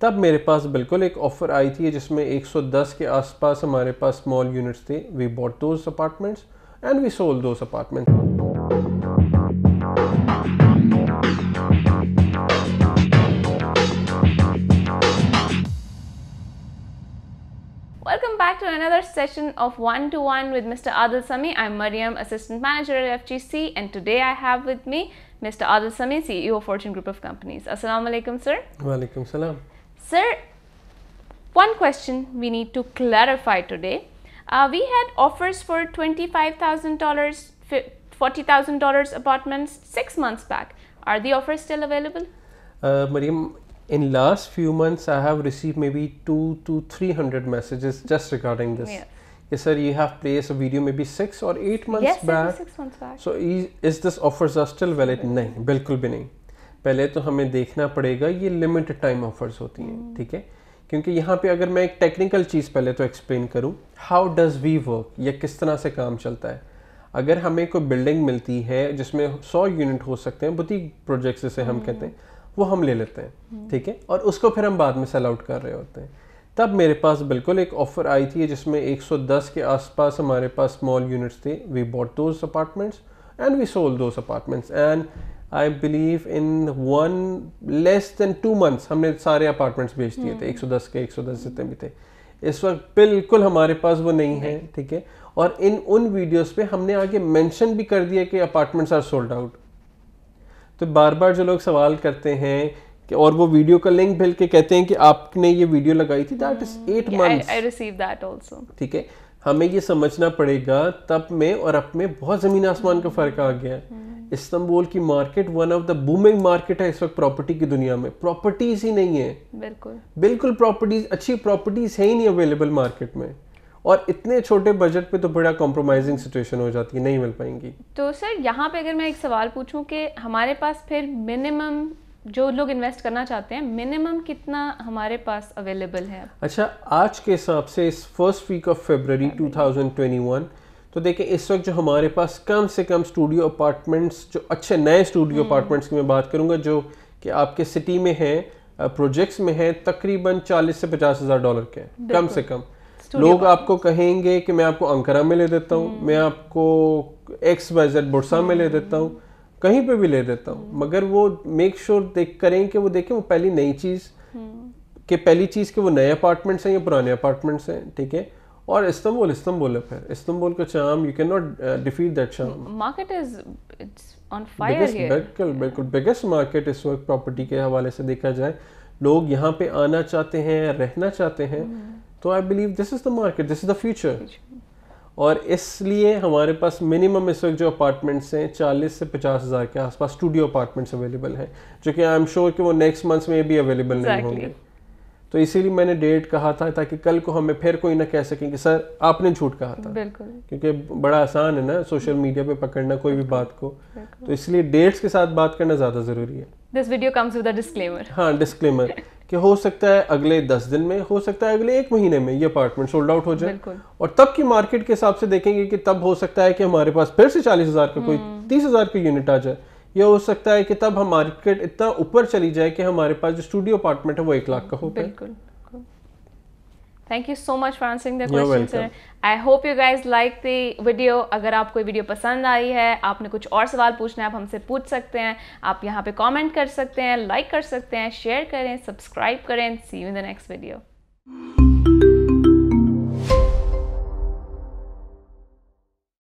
तब मेरे पास बिल्कुल एक ऑफ़र आई थी जिसमें 110 के आसपास हमारे पास स्मॉल यूनिट्स थे we bought those apartments and we sold those apartments Welcome back to another session of One to One with Mr. Adil Sami. I'm Mariam, Assistant Manager at FGC, and today I have with me Mr. Adil Sami, CEO of Fortune Group of Companies. Assalamu alaikum, sir. वालेकुम सलाम Sir, one question we need to clarify today. Uh, we had offers for $25,000, $40,000 apartments six months back. Are the offers still available? Uh, Mariam, in last few months, I have received maybe two to 300 messages just regarding this. Yes, sir, you have placed a video maybe six or eight months yes, back. Yes, six months back. So, is, is this offers are still valid? No, bilkul bhi nahin. पहले तो हमें देखना पड़ेगा ये limited time offers होती हैं ठीक है? क्योंकि यहाँ पे अगर मैं एक टेक्निकल चीज़ पहले तो एक्सप्लेन करूँ हाउ डज वी वर्क या किस तरह से काम चलता है? अगर हमें कोई बिल्डिंग मिलती है जिसमें 100 यूनिट हो सकते हैं बुटीक प्रोजेक्ट जिसे हम कहते हैं वो हम ले लेते हैं ठीक है? और उसको फिर हम बाद में सेल आउट कर रहे होते हैं। तब मेरे पास बिल्कुल एक ऑफ़र आई थी जिसमें 110 के आसपास हमारे पास स्मॉल यूनिट्स थे। We bought those apartments and we sold those apartments and I believe in one less than two months हमने सारे अपार्टमेंट्स बेच दिए थे 110 के 110 जितने भी थे। इस वक्त बिल्कुल हमारे पास वो नहीं है ठीक है? और इन उन वीडियोस पे हमने आगे मेंशन भी कर दिया कि अपार्टमेंट्स आर सोल्ड आउट तो बार बार जो लोग सवाल करते हैं कि और वो वीडियो का लिंक भेज के कहते हैं कि आपने ये वीडियो लगाई थी that is eight months received that also. ठीक है? हमें ये समझना पड़ेगा तब में और अब में बहुत ज़मीन आसमान का फ़र्क आ गया। है इस्तांबुल की market one of the booming market है इस वक्त प्रॉपर्टी की दुनिया में। प्रॉपर्टीज़ ही नहीं है। बिल्कुल। बिल्कुल प्रॉपर्टीज़ अच्छी प्रॉपर्टीज़ है ही नहीं अवेलेबल मार्केट में। और इतने छोटे बजट पे तो बड़ा कॉम्प्रोमाइजिंग सिचुएशन हो जाती है नहीं मिल पाएँगी। तो सर यहाँ पे अगर मैं एक सवाल पूछूँ कि हमारे पास फिर मिनिमम जो लोग इन्वेस्ट करना चाहते हैं मिनिमम कितना हमारे पास अवेलेबल है? अच्छा आज के हिसाब से इस फ़र्स्ट वीक ऑफ़ फरवरी 2021 तो देखें इस वक्त जो हमारे पास कम से कम स्टूडियो अपार्टमेंट्स जो अच्छे नए स्टूडियो अपार्टमेंट्स की मैं बात करूँगा जो कि आपके सिटी में हैं प्रोजेक्ट्स में हैं तकरीबन 40 से पचास हज़ार डॉलर के हैं कम से कम। लोग आपको कहेंगे कि मैं आपको अंकरा में ले देता हूँ मैं आपको एक्स वाई जेड बुरसा में ले देता हूँ कहीं पे भी ले देता हूँ। मगर वो मेक श्योर देख करें कि वो देखें वो पहली नई चीज़ कि पहली चीज़ कि वो नए अपार्टमेंट्स हैं या पुराने अपार्टमेंट्स हैं ठीक है? और इस्तंबुल इस्तंबुल है फिर। इस्तंबुल का charm you can not defeat that charm market is it's on fire biggest here बिल्कुल बिल्कुल बिगेस्ट मार्केट इस वक्त प्रॉपर्टी के हवाले से देखा जाए। लोग यहाँ पे आना चाहते हैं रहना चाहते हैं। तो I believe this is the market this is the future और इसलिए हमारे पास मिनिमम इस वक्त जो अपार्टमेंट्स हैं चालीस से पचास हज़ार के आसपास स्टूडियो अपार्टमेंट्स अवेलेबल हैं। जो कि आई एम श्योर कि वो नेक्स्ट मंथ्स में भी अवेलेबल नहीं होंगे। तो इसीलिए मैंने डेट कहा था ताकि कल को हमें फिर कोई ना कह सकें कि सर आपने झूठ कहा था। बिल्कुल। क्योंकि बड़ा आसान है ना सोशल मीडिया पे पकड़ना कोई भी बात को। तो इसलिए डेट्स के साथ बात करना ज़्यादा ज़रूरी है। This video comes with a disclaimer हाँ डिस्क्लेमर कि हो सकता है अगले दस दिन में हो सकता है अगले एक महीने में ये अपार्टमेंट सोल्ड आउट हो जाए। और तब की मार्केट के हिसाब से देखेंगे कि तब हो सकता है कि हमारे पास फिर से चालीस हज़ार का कोई तीस हज़ार का यूनिट आ जाए। या हो सकता है कि तब हम मार्केट इतना ऊपर चली जाए कि हमारे पास जो स्टूडियो अपार्टमेंट है वो एक लाख का हो बिल्कुल thank you so much for answering the question sir I hope you guys like the video अगर आपको वीडियो पसंद आई है आपने कुछ और सवाल पूछना है आप हमसे पूछ सकते हैं आप यहाँ पे कमेंट कर सकते हैं लाइक कर सकते हैं शेयर करें सब्सक्राइब करें see you in the next video